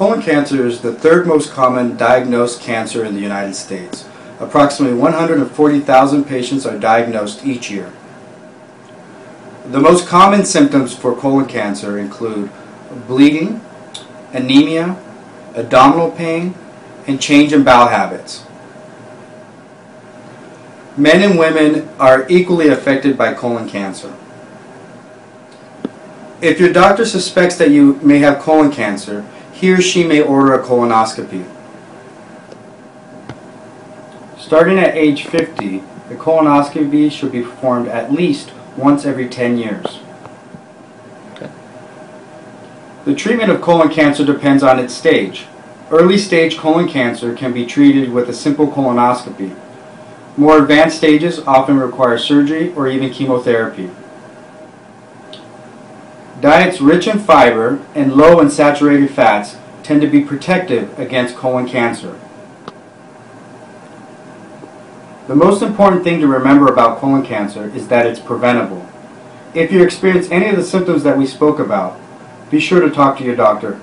Colon cancer is the third most common diagnosed cancer in the United States. Approximately 140,000 patients are diagnosed each year. The most common symptoms for colon cancer include bleeding, anemia, abdominal pain, and change in bowel habits. Men and women are equally affected by colon cancer. If your doctor suspects that you may have colon cancer, he or she may order a colonoscopy. Starting at age 50, the colonoscopy should be performed at least once every 10 years. The treatment of colon cancer depends on its stage. Early stage colon cancer can be treated with a simple colonoscopy. More advanced stages often require surgery or even chemotherapy. Diets rich in fiber and low in saturated fats tend to be protective against colon cancer. The most important thing to remember about colon cancer is that it's preventable. If you experience any of the symptoms that we spoke about, be sure to talk to your doctor.